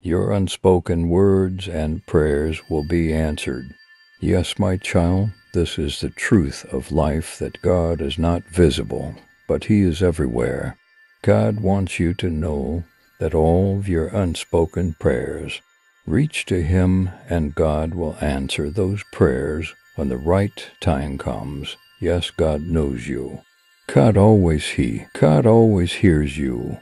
Your unspoken words and prayers will be answered. Yes, my child, this is the truth of life that God is not visible, but He is everywhere. God wants you to know that all of your unspoken prayers reach to Him and God will answer those prayers when the right time comes. Yes, God knows you. God always He. God always hears you.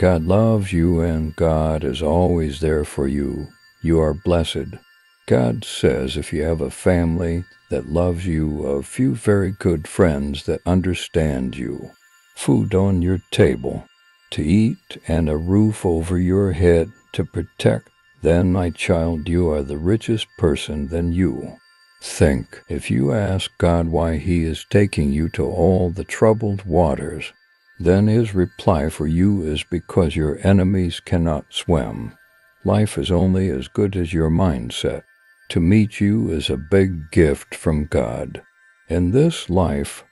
God loves you and God is always there for you. You are blessed. God says if you have a family that loves you, a few very good friends that understand you, food on your table, to eat, and a roof over your head to protect, then, my child, you are the richest person than you. Think, if you ask God why He is taking you to all the troubled waters, then His reply for you is because your enemies cannot swim. Life is only as good as your mindset. To meet you is a big gift from God. In this life,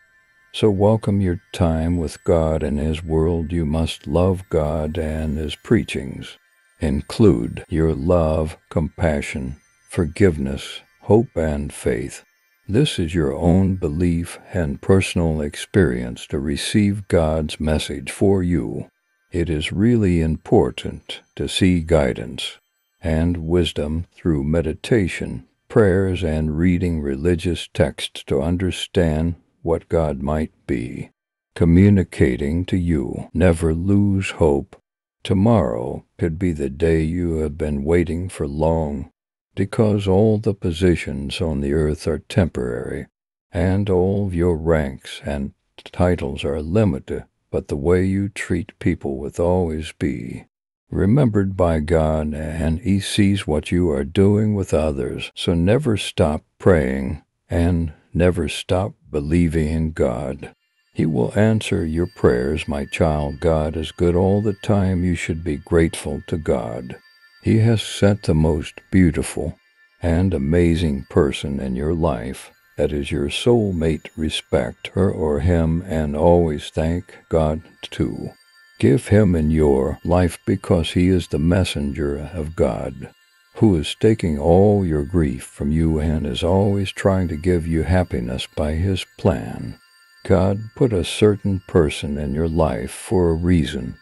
so welcome your time with God and His world. You must love God and His preachings. Include your love, compassion, forgiveness, hope, and faith. This is your own belief and personal experience to receive God's message for you. It is really important to see guidance and wisdom through meditation, prayers, and reading religious texts to understand what God might be, communicating to you. Never lose hope. Tomorrow could be the day you have been waiting for long, because all the positions on the earth are temporary, and all your ranks and titles are limited, but the way you treat people will always be remembered by God, and He sees what you are doing with others. So never stop praying and never stop believing in God. He will answer your prayers, my child. God is good all the time. You should be grateful to God. He has set the most beautiful and amazing person in your life that is your soulmate. Respect her or him and always thank God too. Give him in your life because he is the messenger of God who is taking all your grief from you and is always trying to give you happiness by his plan. God put a certain person in your life for a reason,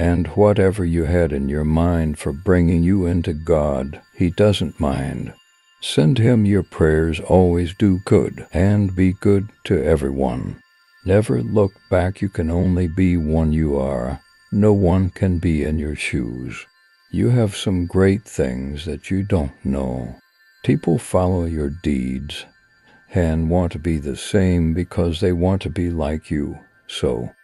and whatever you had in your mind for bringing you into God, he doesn't mind. Send him your prayers, always do good, and be good to everyone. Never look back, you can only be one you are. No one can be in your shoes. You have some great things that you don't know. People follow your deeds and want to be the same because they want to be like you. So,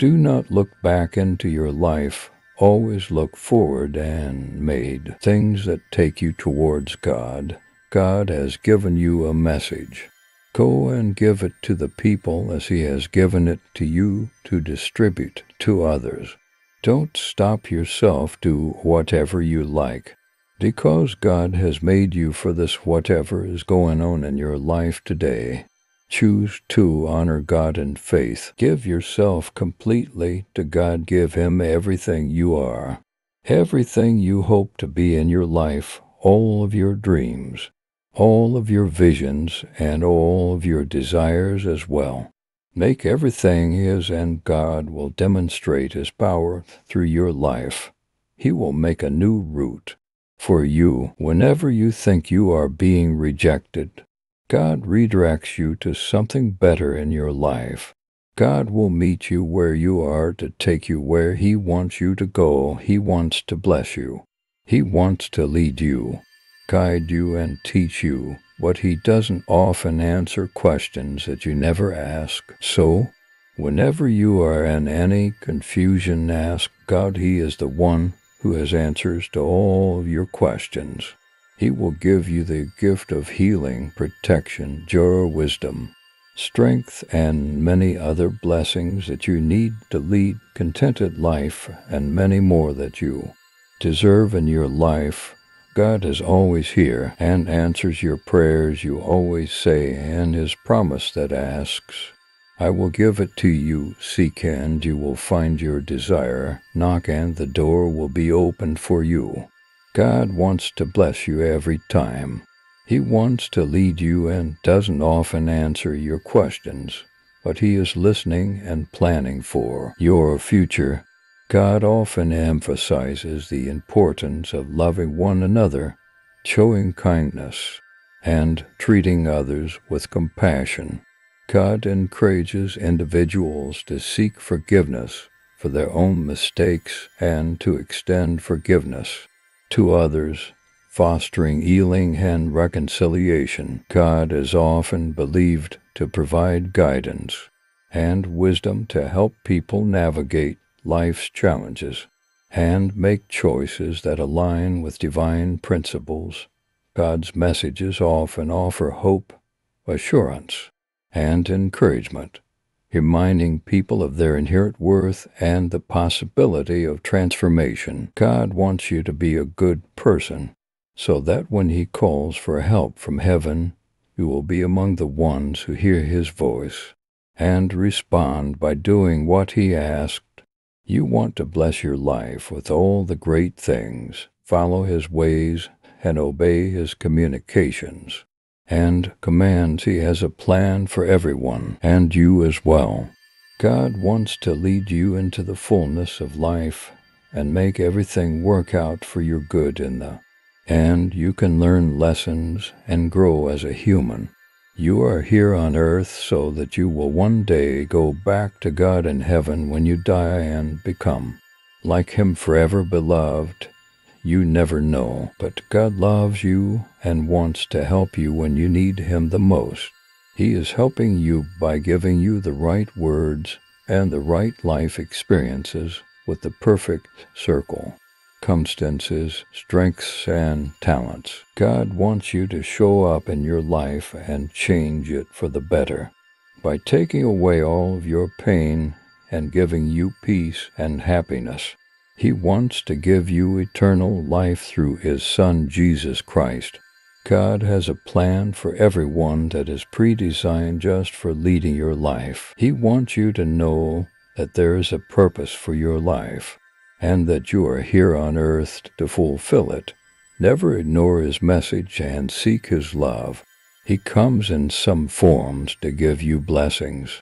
do not look back into your life. Always look forward and made things that take you towards God. God has given you a message. Go and give it to the people as He has given it to you to distribute to others. Don't stop yourself. Do whatever you like. Because God has made you for this whatever is going on in your life today. Choose to honor God in faith. Give yourself completely to God. Give Him everything you are, everything you hope to be in your life, all of your dreams, all of your visions, and all of your desires as well. Make everything His, and God will demonstrate His power through your life. He will make a new route for you whenever you think you are being rejected. God redirects you to something better in your life. God will meet you where you are to take you where He wants you to go. He wants to bless you. He wants to lead you, guide you, and teach you what he doesn't often answer questions that you never ask. So, whenever you are in any confusion, ask God. He is the one who has answers to all of your questions. He will give you the gift of healing, protection, joy, wisdom, strength, and many other blessings that you need to lead contented life and many more that you deserve in your life. God is always here and answers your prayers. You always say and his promise that asks, I will give it to you, seek and you will find your desire, knock and the door will be opened for you. God wants to bless you every time. He wants to lead you and doesn't often answer your questions, but He is listening and planning for your future. God often emphasizes the importance of loving one another, showing kindness, and treating others with compassion. God encourages individuals to seek forgiveness for their own mistakes and to extend forgiveness to others, fostering healing and reconciliation. God is often believed to provide guidance and wisdom to help people navigate life's challenges and make choices that align with divine principles. God's messages often offer hope, assurance, and encouragement, reminding people of their inherent worth and the possibility of transformation. God wants you to be a good person so that when He calls for help from heaven, you will be among the ones who hear His voice and respond by doing what He asked. You want to bless your life with all the great things, follow His ways, and obey His communications and commands He has a plan for everyone, and you as well. God wants to lead you into the fullness of life and make everything work out for your good in the and you can learn lessons and grow as a human. You are here on earth so that you will one day go back to God in heaven when you die and become like Him forever beloved you never know, but God loves you and wants to help you when you need Him the most. He is helping you by giving you the right words and the right life experiences with the perfect circle, constances, strengths, and talents. God wants you to show up in your life and change it for the better by taking away all of your pain and giving you peace and happiness. He wants to give you eternal life through His Son, Jesus Christ. God has a plan for everyone that is pre-designed just for leading your life. He wants you to know that there is a purpose for your life and that you are here on earth to fulfill it. Never ignore His message and seek His love. He comes in some forms to give you blessings.